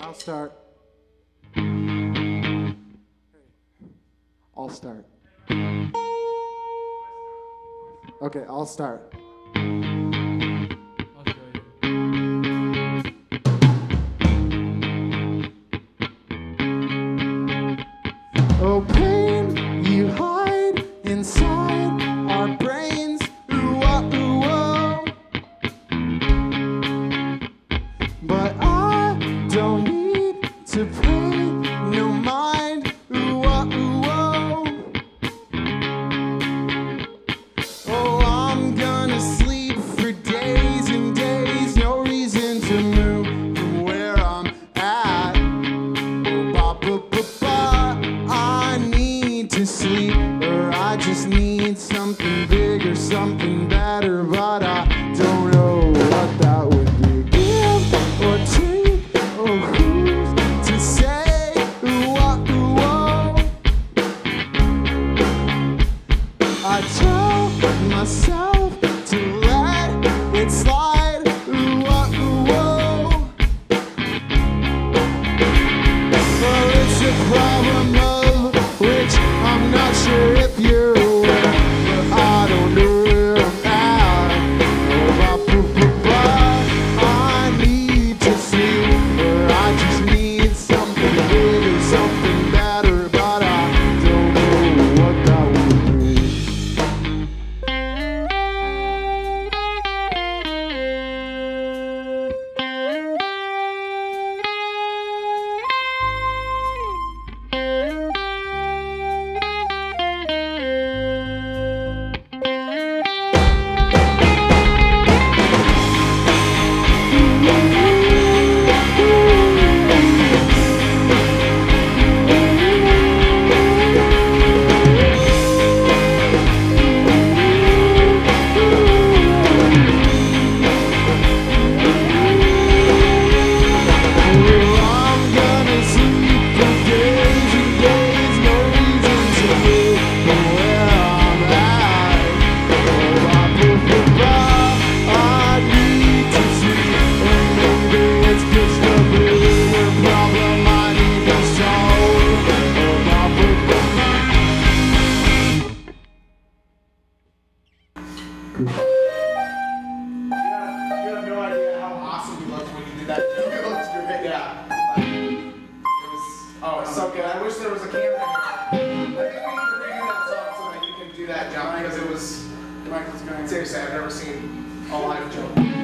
I'll start. I'll start. Okay, I'll start. To pay no mind. Ooh, ah, ooh, oh. Oh, I'm gonna sleep for days and days. No reason to move from where I'm at. Oh, ba, ba, ba, ba. I need to sleep, or I just need something bigger, something better, but I myself to let it slide. Ah, oh. It's problem You have, no idea how awesome you looked when you did that. You looked great. Yeah. Like, it was, oh, it's so good. I wish there was a camera. I think we need to redo that song so that you can do that jump because it was, going seriously, I've never seen a live jump